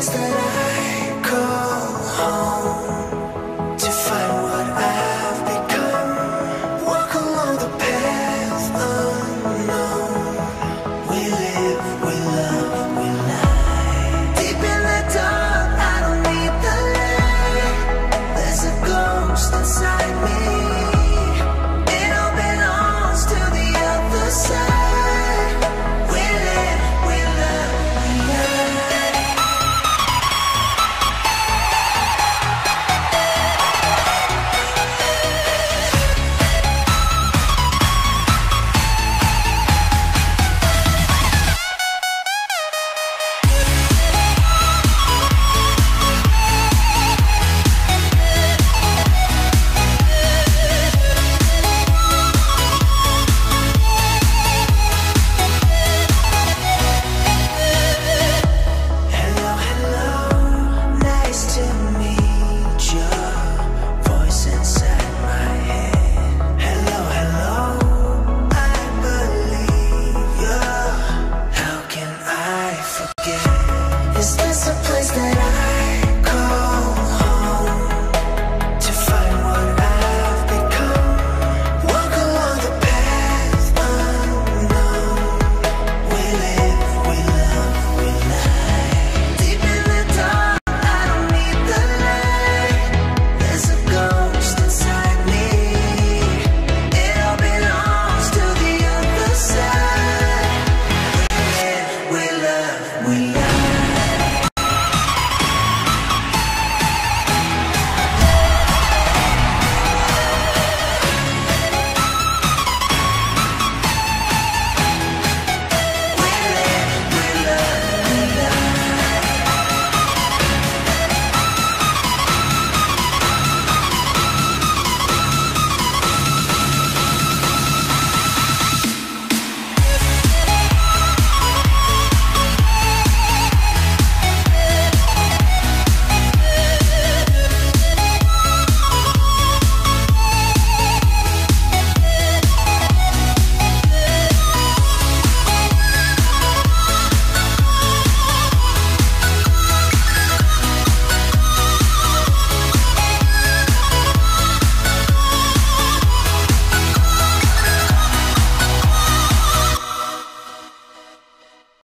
place that I call home.